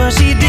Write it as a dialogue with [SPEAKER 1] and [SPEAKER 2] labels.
[SPEAKER 1] was